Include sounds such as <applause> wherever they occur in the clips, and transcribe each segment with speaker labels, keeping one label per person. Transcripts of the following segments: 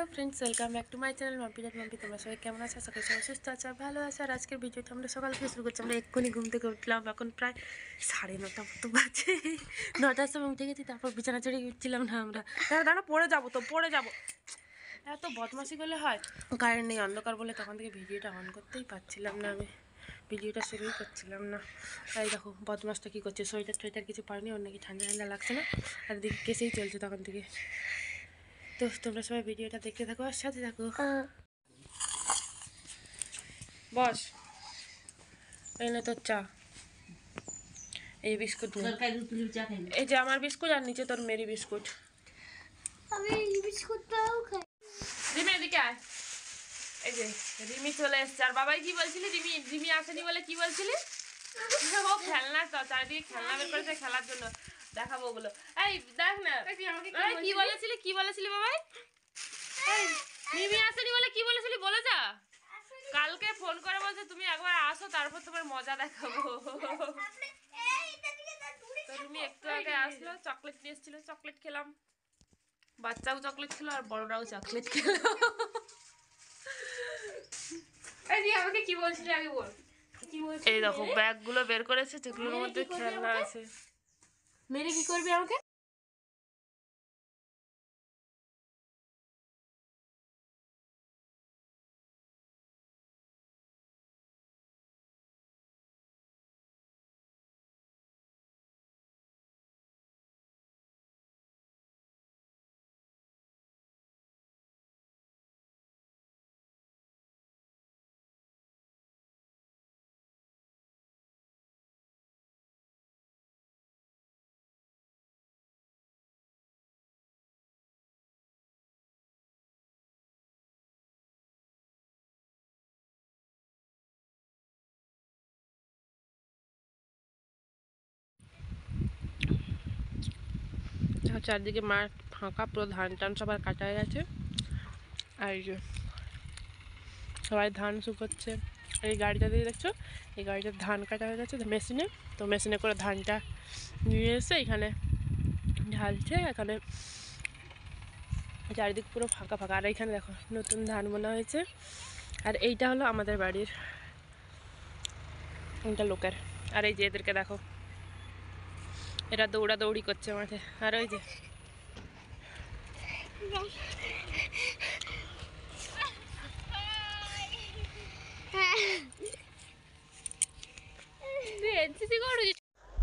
Speaker 1: Hello friends, welcome back to my channel Mampi dot Mampi. তোমরা সবাই কেমন আছো? আশা করি সবাই সুস্থ আছো। ভালো আছো? আর আজকের ভিডিওটা আমরা সকাল থেকে শুরু করছি। আমরা এক্ষুনি ঘুম থেকে উঠলাম। এখন প্রায় সাড়ে নটা মতো বাজে। নটার সময় উঠে গেছি, তারপর বিছানা চড়ে উঠছিলাম না আমরা। দাঁড়া দাঁড়া পড়ে যাব তো, পড়ে যাব। এত বদমাশি করলে হয়? কারেন্ট নেই, অন্ধকার বলে তখন থেকে ভিডিওটা অন করতেই পারছিলাম না আমি। ভিডিওটা শুরুই করছিলাম না। তাই দেখো বদমাসটা কী করছে? সোয়েটার টোয়েটার কিছু পারেনি, ওর নাকি ঠান্ডা ঠান্ডা লাগছে না। আর দিকে কেসেই চলছে তখন থেকে। তো তোমরা সবাই ভিডিওটা দেখতে থাকো আর সাথে থাকো। বস এই তোর চা। এই বিস্কুট। এই যে আমার বিস্কুট আর নিচে তোর মেরি বিস্কুট।
Speaker 2: আমি এই বিস্কুটটাও খাই।
Speaker 1: রিমি এদিকে আয়। এই যে রিমি চলে এসছে। আর বাবাই কি বলছিলি? রিমি রিমি আসেনি বলে কি বলছিলি? ও খেলনা তো চারিদিকে খেলনা বের করেছে খেলার জন্য। দেখাবো ওগুলো এই দেখ না। এই, কি বলেছিলি? কি বলেছিলি বাবাই? এই, রিমি আসেনি বলে কি বলেছিলি? বলে যা। কালকে ফোন করে বলছে তুমি একবার আসো তারপর তোমার মজা দেখাবো। তো রিমি একটু আগে আসলো চকলেট নিয়ে এসেছিল চকলেট খেলাম। বাচ্চাও চকলেট খেলো আর বড়রাও চকলেট খেলো।
Speaker 2: আমাকে কি বলছিলি? আগে বল।
Speaker 1: এই দেখো ব্যাগগুলো বের করেছে যেগুলোর মধ্যে খেলনা আছে।
Speaker 2: মেরে কি করবি আমাকে
Speaker 1: চারদিকে মাঠ ফাঁকা, পুরো ধান টান সবার কাটা হয়ে গেছে। আর সবাই ধান শুকোচ্ছে। এই গাড়িটা দিয়ে দেখছ? এই গাড়িটার ধান কাটা হয়ে গেছে মেশিনে। তো মেশিনে করে ধানটা নিয়ে এসে এখানে ঢালছে। এখানে চারিদিক পুরো ফাঁকা ফাঁকা। আর এইখানে দেখো, নতুন ধান বোনা হয়েছে। আর এইটা হলো আমাদের বাড়ির, এইটা লোকের। আর এই যে এদেরকে দেখো এরা দৌড়াদৌড়ি করছে মাঠে আর ওই যে।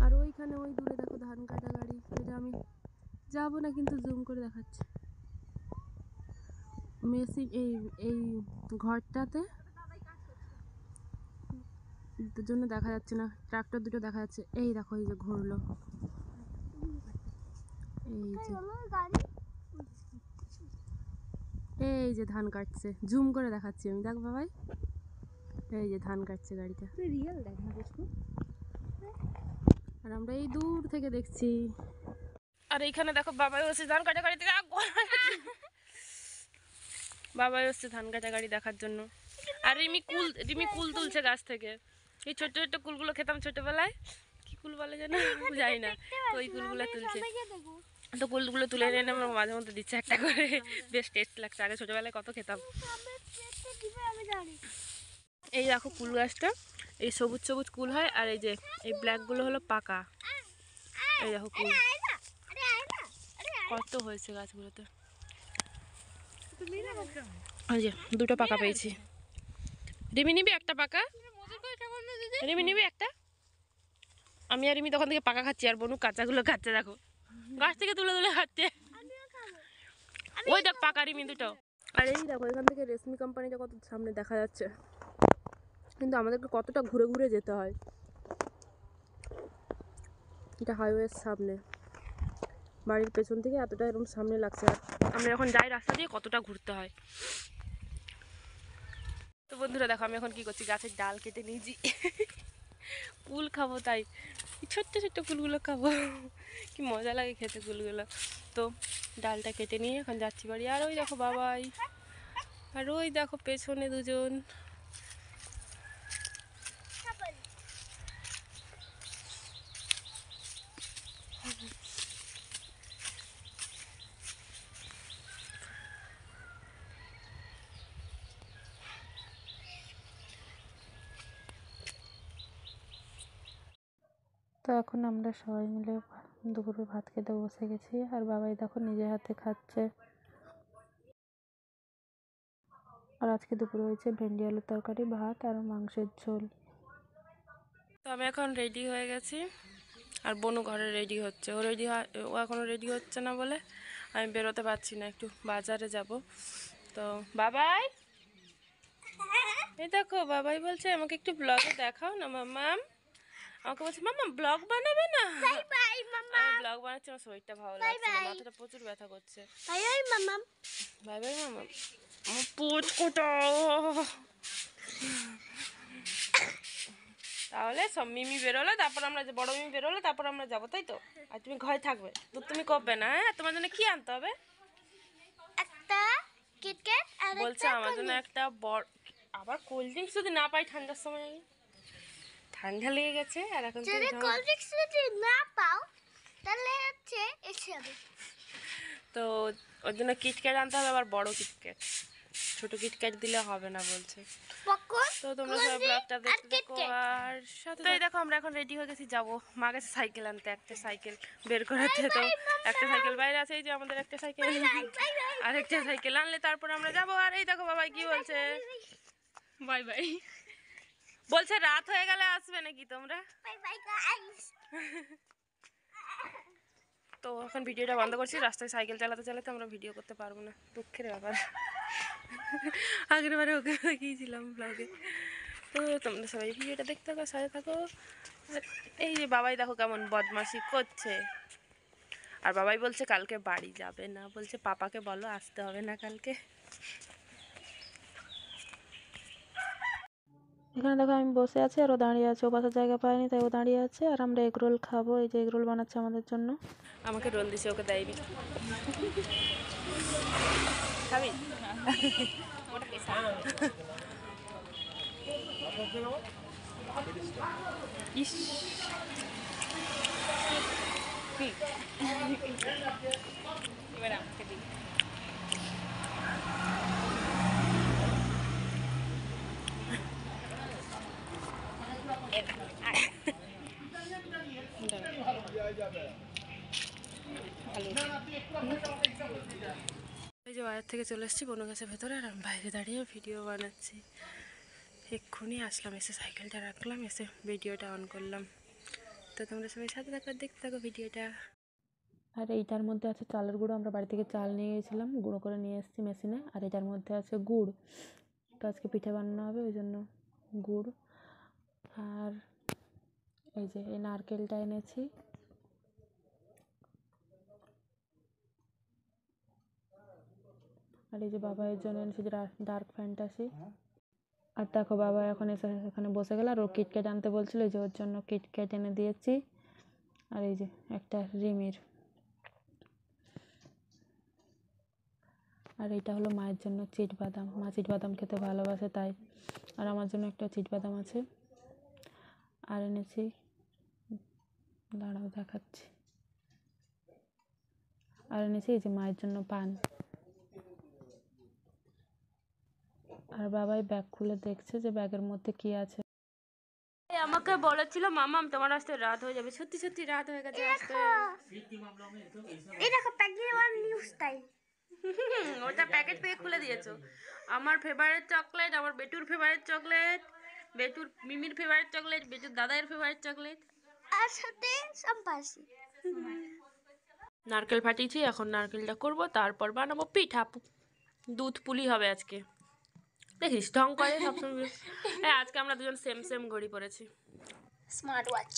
Speaker 1: আর ওইখানে ওই দূরে দেখো ধান কাটা গাড়ি, এটা আমি যাব না কিন্তু জুম করে দেখাচ্ছি। মেশিন এই এই ঘরটাতে জন্য দেখা যাচ্ছে না ট্রাক্টর দুটো দেখা যাচ্ছে। এই দেখো এই যে ঘুরলো। এই যে। এই যে ধান কাটছে। জুম করে দেখাচ্ছি আমি। দেখ বাবাই। এই যে ধান কাটছে গাড়িটা।
Speaker 2: রিয়েল দেখ না
Speaker 1: আর আমরা এই দূর থেকে দেখছি। আর এইখানে দেখো বাবাই হচ্ছে ধান কাটা গাড়ি থেকে বাবাই হচ্ছে ধান কাটা গাড়ি দেখার জন্য। আর রিমি কুল রিমি কুল তুলছে গাছ থেকে। এই ছোট্ট ছোট্ট কুলগুলো খেতাম ছোটবেলায়। কি কুল বলে যেন? জানি না। তো ওই কুলগুলো তুলছে। তো কুলগুলো তুলে এনে আমার মাঝে মধ্যে দিচ্ছে একটা করে। বেশ টেস্ট লাগছে। আগে ছোটবেলায় কত খেতাম। এই দেখো কুল গাছটা। এই সবুজ সবুজ কুল হয় আর এই যে এই ব্ল্যাকগুলো হলো পাকা। এই দেখো কুল। কত হয়েছে গাছগুলোতে? যে দুটো পাকা পেয়েছি। রিমি নিবি একটা পাকা? রিমি নিবি একটা? আমি আর রিমি তখন থেকে পাকা খাচ্ছি আর বনু কাঁচাগুলো খাচ্ছে দেখো। গাছ থেকে তুলে তুলে খাচ্ছে। ওই দেখ পাকা রিমি দুটো। আর এই দেখো এখান থেকে রেশমি কোম্পানিটা কত সামনে দেখা যাচ্ছে। কিন্তু আমাদেরকে কতটা ঘুরে ঘুরে যেতে হয়। এটা হাইওয়ের সামনে। বাড়ির পেছন থেকে এতটা এরকম সামনে লাগছে। আর আমরা যখন যাই রাস্তা দিয়ে কতটা ঘুরতে হয়। বন্ধুরা, দেখো আমি এখন কি করছি? গাছের ডাল কেটে নিয়েছি। কুল খাব তাই। ছোট্ট ছোট্ট কুলগুলো খাব। কি মজা লাগে খেতে কুলগুলো তো ডালটা কেটে নিয়ে এখন যাচ্ছি বাড়ি। আর ওই দেখো, বাবাই। আর ওই দেখো, পেছনে দুজন।
Speaker 3: তো এখন আমরা সবাই মিলে দুপুরে ভাত খেতে বসে গেছি। আর বাবাই দেখো নিজে হাতে খাচ্ছে। আর আজকে দুপুরে হয়েছে ভেন্ডি আলুর তরকারি, ভাত আর মাংসের ঝোল।
Speaker 1: তো আমি এখন রেডি হয়ে গেছি। আর বনু ঘরে রেডি হচ্ছে। ও রেডি ও এখনও রেডি হচ্ছে না বলে আমি বেরোতে পারছি না, একটু বাজারে যাব। তো বাবাই! এই দেখো, বাবাই বলছে আমাকে একটু ব্লগে দেখাও না, মাম্মাম। আমাকে বলছে মাম্মা ব্লগ বানাবে না? আমি ব্লগ বানাচ্ছি আমার শরীরটা ভালো লাগছে মাথাটা প্রচুর ব্যথা করছে। বাই বাই মামা বাই বাই মামা আমার পুচ কোটাও তাহলে সব মিমি বেরোলে তারপর আমরা যে বড় মিমি বেরোলে তারপর আমরা যাব তাই তো? আর তুমি ঘরে থাকবে তো তুমি কবে না হ্যাঁ? তোমার জন্য কি আনতে হবে?
Speaker 4: একটা কিটক্যাট আর
Speaker 1: বলছে আমার জন্য একটা বড় আবার কোল্ড ড্রিঙ্কস যদি না পাই ঠান্ডার সময় ঠান্ডা লেগে গেছে আর এখন
Speaker 4: যদি কোল্ড ড্রিঙ্কস যদি না পাও তাহলে হচ্ছে এসে হবে
Speaker 1: তো ওর জন্য কিটক্যাট আনতে হবে আবার বড় কিটক্যাট ছোট কিটক্যাট দিলে হবে না বলছে। তো তোমরা সবাই ব্লগটা দেখতে দেখো আর সাথে তো এই দেখো আমরা এখন রেডি হয়ে গেছি যাব। মা গেছে সাইকেল আনতে একটা সাইকেল বের করাতে তো একটা সাইকেল বাইরে আছে এই যে আমাদের একটা সাইকেল আর একটা সাইকেল আনলে তারপর আমরা যাব। আর এই দেখো বাবা কি বলছে? বাই বাই বলছে রাত হয়ে গেলে আসবে নাকি তোমরা? <laughs> তো এখন ভিডিওটা বন্ধ করছি। রাস্তায় সাইকেল চালাতে চালাতে আমরা ভিডিও করতে পারব না। দুঃখের ব্যাপার। <laughs> আগের বারে ওকে গিয়েছিলাম ব্লগে তো তোমরা সবাই ভিডিওটা দেখতে থাকো সাথে থাকো। আর এই যে বাবাই দেখো কেমন বদমাশি করছে। আর বাবাই বলছে কালকে বাড়ি যাবে না। বলছে পাপাকে বলো আসতে হবে না কালকে।
Speaker 3: এখানে দেখো আমি বসে আছি আর ও দাঁড়িয়ে আছে। ও বসার জায়গা পায়নি, তাই ও দাঁড়িয়ে আছে। আর আমরা এগ রোল খাব, এই যে এগ রোল বানাচ্ছে আমাদের জন্য।
Speaker 1: আমাকে রোল দিছে, ওকে দেয়নি। খাবি? ইস। কি? এবার আমাকে দিই। বাজার থেকে চলে এসেছি বনু গাছের ভেতরে আর আমি বাইরে দাঁড়িয়ে ভিডিও বানাচ্ছি। এক্ষুনি আসলাম, এসে সাইকেলটা রাখলাম, এসে ভিডিওটা অন করলাম। তো তোমরা সবাই সাথে থাকো, দেখতে থাকো ভিডিওটা
Speaker 3: আর এইটার মধ্যে আছে চালের গুঁড়ো, আমরা বাড়ি থেকে চাল নিয়ে গেছিলাম, গুঁড়ো করে নিয়ে এসেছি মেশিনে। আর এটার মধ্যে আছে গুড়। তো আজকে পিঠে বানানো হবে, ওই জন্য গুড়। আর এই যে এই নারকেলটা এনেছি। আর এই যে বাবা এর জন্য এনেছি যে ডার্ক ফ্যান্টাসি আর দেখো বাবা এখন এসে এখানে বসে গেল আর ও কিটক্যাট আনতে বলছিল যে ওর জন্য কিটক্যাট এনে দিয়েছি। আর এই যে একটা রিমির। আর এটা হলো মায়ের জন্য চিট বাদাম মা চিট বাদাম খেতে ভালোবাসে তাই। আর আমার জন্য একটা চিট বাদাম আছে। আর এনেছি, দাঁড়াও দেখাচ্ছি। আর এনেছি এই যে মায়ের জন্য পান। আর বাবাই ব্যাগ খুলে দেখছে যে ব্যাগের মধ্যে কি আছে।
Speaker 1: এই আমাকে বলেছিল মামাম তোমার আসতে রাত হয়ে যাবে। সত্যি সত্যি রাত হয়ে গেছে আসতে।
Speaker 4: এই দেখো প্যাকেট ওয়ান নিউজ
Speaker 1: হুম, ওটা প্যাকেট থেকে খুলে দিয়েছ। আমার ফেভারিট চকলেট আমার বেটুর ফেভারিট চকলেট বেটুর মিমির ফেভারিট চকলেট বেটুর দাদার ফেভারিট চকলেট
Speaker 4: আর সাথে সম্পাসি।
Speaker 1: নারকেল ফাটিয়েছি এখন নারকেলটা করব তারপর বানাবো পিঠা। দুধ পুলি হবে আজকে। দেখিস ঢং করে সবসময় <laughs> হ্যাঁ আজকে আমরা দুজন সেম সেম ঘড়ি পরেছি।
Speaker 4: স্মার্ট ওয়াচ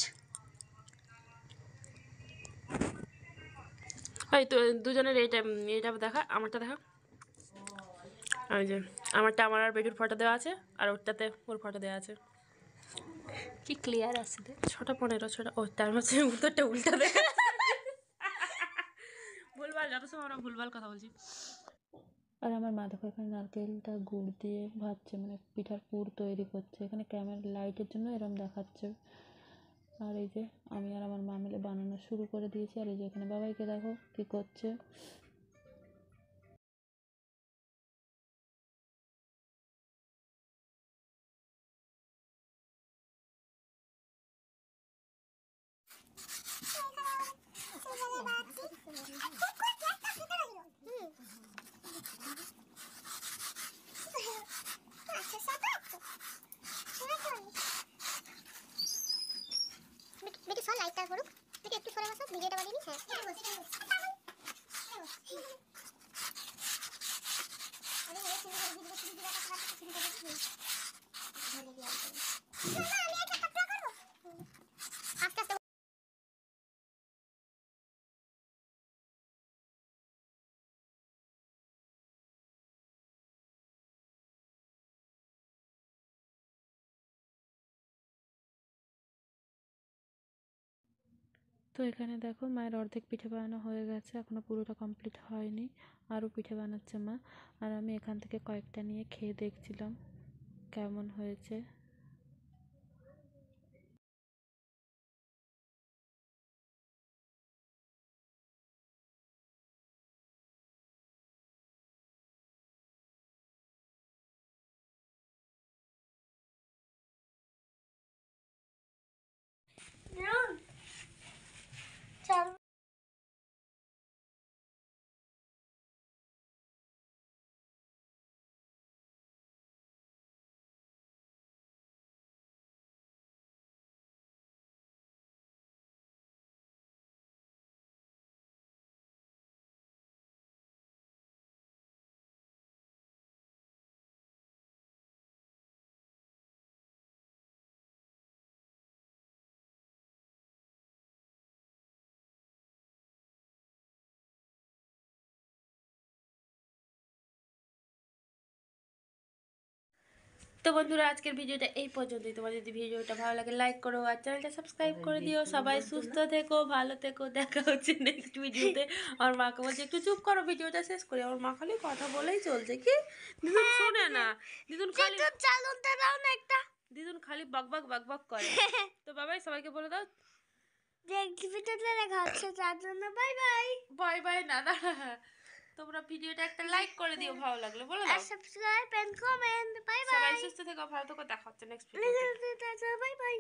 Speaker 1: এই তো দুজনের এইটা এইটা দেখা আমারটা দেখা। ওই যে আমারটা আমার আর বেটুর ফটো দেওয়া আছে আর ওরটাতে ওর ফটো দেওয়া আছে।
Speaker 2: কি ক্লিয়ার আছে রে
Speaker 1: ছটা পনেরো ছটা ও তার মাঝে উত্তরটা উল্টা দেখা ভুলভাল যত সময় আমরা ভুলভাল কথা বলছি।
Speaker 3: আর আমার মা দেখো এখানে নারকেলটা গুড় দিয়ে ভাজছে মানে পিঠার পুর তৈরি করছে। এখানে ক্যামেরা লাইটের জন্য এরম দেখাচ্ছে। আর এই যে আমি আর আমার মা মিলে বানানো শুরু করে দিয়েছি। আর এই যে এখানে বাবাইকে দেখো কী করছে
Speaker 4: বেটি সর লাইটটা করুক বেটি একটু সরে বসো ভিডিওটা বানিয়ে নি হ্যাঁ আস্তে আস্তে
Speaker 3: তো এখানে দেখো মায়ের অর্ধেক পিঠে বানানো হয়ে গেছে। এখনও পুরোটা কমপ্লিট হয়নি। আরও পিঠে বানাচ্ছে মা। আর আমি এখান থেকে কয়েকটা নিয়ে খেয়ে দেখছিলাম কেমন হয়েছে।
Speaker 1: তো বন্ধুরা আজকের ভিডিওটা এই পর্যন্তই। তোমার যদি ভিডিওটা ভালো লাগে লাইক করো আর চ্যানেলটা সাবস্ক্রাইব করে দিও। সবাই সুস্থ থেকো ভালো থেকো। দেখা হচ্ছে নেক্সট ভিডিওতে। আমার মাকে বলছে একটু চুপ করো ভিডিওটা শেষ করে। আমার মা খালি কথা বলেই চলছে। কি? দিদুন শোনে না। দিদুন খালি
Speaker 4: চালনটা দাও না একটা?
Speaker 1: দিদুন খালি বক বক বক বক করে। তো বাবাই সবাইকে বলে দাও।
Speaker 4: যে ভিডিওটা দেখা হচ্ছে। তার জন্য বাই বাই
Speaker 1: বাই বাই না দাঁড়া তোমরা ভিডিওটা একটা লাইক করে দিও ভালো লাগলে বলো
Speaker 4: আর subscribe and comment bye bye সবাই
Speaker 1: সুস্থ থেকো ভালো থেকো দেখা হচ্ছে নেক্সট ভিডিওতে
Speaker 4: বাই বাই